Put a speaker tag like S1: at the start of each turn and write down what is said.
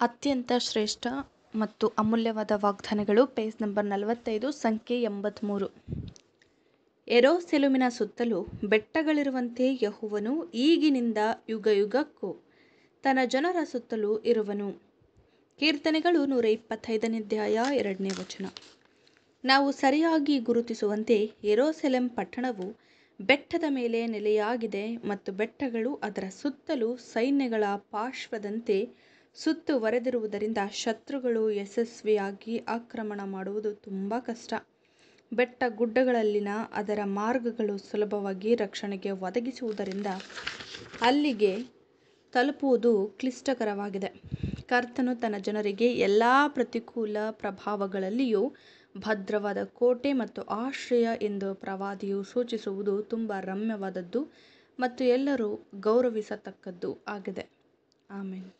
S1: ಅತ್ಯಂತ ಶ್ರೇಷ್ಠ ಮತ್ತು ಅಮೂಲ್ಯವಾದ ವಾಗ್ದಾನಗಳು. ಪೇಜ್ ನಂಬರ್ ನಲವತ್ತೈದು, ಸಂಖ್ಯೆ ಎಂಬತ್ತ್ಮೂರು ಎರೋಸೆಲುಮಿನ ಸುತ್ತಲೂ ಬೆಟ್ಟಗಳಿರುವಂತೆ ಯಹುವನು ಈಗಿನಿಂದ ಯುಗಯುಗಕ್ಕೂ ತನ್ನ ಜನರ ಸುತ್ತಲೂ ಇರುವನು. ಕೀರ್ತನೆಗಳು ನೂರ ಇಪ್ಪತ್ತೈದನೇ ಅಧ್ಯಾಯ ಎರಡನೇ ವಚನ. ನಾವು ಸರಿಯಾಗಿ ಗುರುತಿಸುವಂತೆ ಎರೋಸೆಲೆಂ ಪಟ್ಟಣವು ಬೆಟ್ಟದ ಮೇಲೆ ನೆಲೆಯಾಗಿದೆ ಮತ್ತು ಬೆಟ್ಟಗಳು ಅದರ ಸುತ್ತಲೂ ಸೈನ್ಯಗಳ ಪಾರ್ಶ್ವದಂತೆ ಸುತ್ತುವರೆದಿರುವುದರಿಂದ ಶತ್ರುಗಳು ಯಶಸ್ವಿಯಾಗಿ ಆಕ್ರಮಣ ಮಾಡುವುದು ತುಂಬ ಕಷ್ಟ. ಬೆಟ್ಟ ಗುಡ್ಡಗಳಲ್ಲಿನ ಅದರ ಮಾರ್ಗಗಳು ಸುಲಭವಾಗಿ ರಕ್ಷಣೆಗೆ ಒದಗಿಸುವುದರಿಂದ ಅಲ್ಲಿಗೆ ತಲುಪುವುದು ಕ್ಲಿಷ್ಟಕರವಾಗಿದೆ. ಕರ್ತನು ತನ್ನ ಜನರಿಗೆ ಎಲ್ಲ ಪ್ರತಿಕೂಲ ಪ್ರಭಾವಗಳಲ್ಲಿಯೂ ಭದ್ರವಾದ ಕೋಟೆ ಮತ್ತು ಆಶ್ರಯ ಎಂದು ಪ್ರವಾದಿಯು ಸೂಚಿಸುವುದು ತುಂಬ ರಮ್ಯವಾದದ್ದು ಮತ್ತು ಎಲ್ಲರೂ ಗೌರವಿಸತಕ್ಕದ್ದು ಆಗಿದೆ. ಆಮೇಲೆ